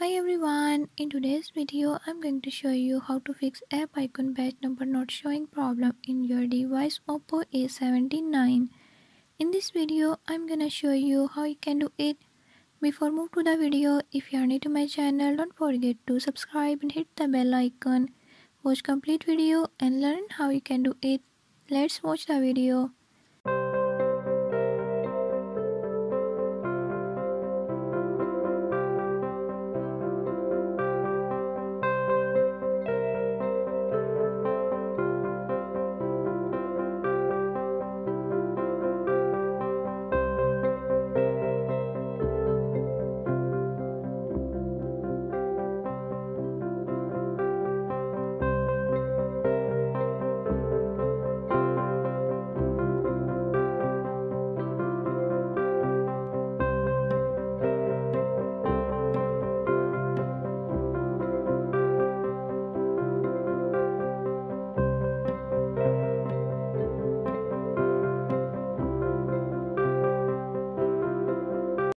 Hi everyone, in today's video I'm going to show you how to fix app icon badge number not showing problem in your device Oppo A79. In this video I'm gonna show you how you can do it. Before move to the video, if you are new to my channel don't forget to subscribe and hit the bell icon. Watch complete video and learn how you can do it. Let's watch the video.